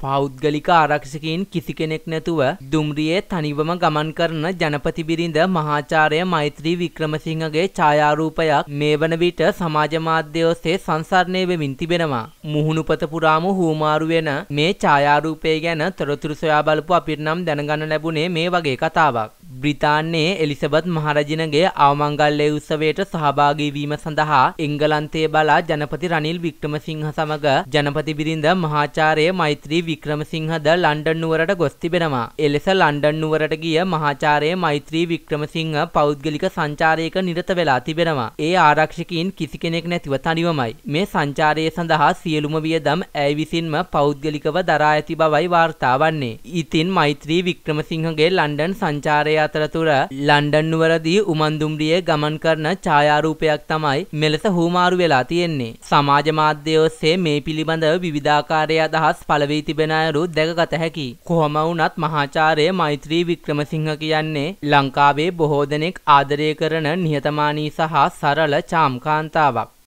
පෞද්ගලික ආරක්ෂකයින් කිසි කෙනෙක් නැතුව දුම්රියේ තනිවම ගමන් කරන ජනපති බිරිඳ මහාචාර්ය මෛත්‍රී වික්‍රමසිංහගේ ඡායාරූපයක් මේ වන විට සමාජ මාධ්‍ය ඔස්සේ සංසරණය වෙමින් තිබෙනවා. මුහුණුපත පුරාම හුවමාරු වෙන මේ ඡායාරූපය ගැන තොරතුරු සොයා බලපු අපිට නම් දැනගන්න ලැබුණේ මේ වගේ කතාවක්. බ්‍රිතාන්‍යයේ එලිසබත් මහරජිනගේ අවමංගල්‍ය උත්සවයට සහභාගී වීම සඳහා එංගලන්තයේ බලා ජනපති රනිල් වික්‍රමසිංහ සමග ජනපති බිරිඳ මහාචාර්ය මෛත්‍රී වික්‍රමසිංහද ලන්ඩන් නුවරට ගොස් තිබෙනවා. එලෙස ලන්ඩන් නුවරට ගිය මහාචාර්ය මෛත්‍රී වික්‍රමසිංහ පෞද්ගලික සංචාරයක නිරත වෙලා තිබෙනවා. ඒ ආරක්ෂකයින් කිසි කෙනෙක් නැතිව තනිවමයි. මේ සංචාරය සඳහා සියලුම වියදම් ඇය විසින්ම පෞද්ගලිකව දරා ඇති බවයි වාර්තා වන්නේ. ඉතින් මෛත්‍රී වික්‍රමසිංහගේ ලන්ඩන් සංචාරය අතරතුර ලන්ඩන් නුවරදී උමන්දුම්රියේ ගමන් කරන ඡායාරූපයක් තමයි මෙලෙස හුවමාරු වෙලා තියෙන්නේ. සමාජ මාධ්‍ය ඔස්සේ මේ පිළිබඳව විවිධාකාරයේ අදහස් පළ වී තිබෙන අයුරු දැකගත හැකියි. කොහොම වුණත් මහාචාර්ය මෛත්‍රී වික්‍රමසිංහ කියන්නේ ලංකාවේ බොහෝ දෙනෙක් ආදරය කරන නිහතමානී සහ සරල චාම් කාන්තාවක්.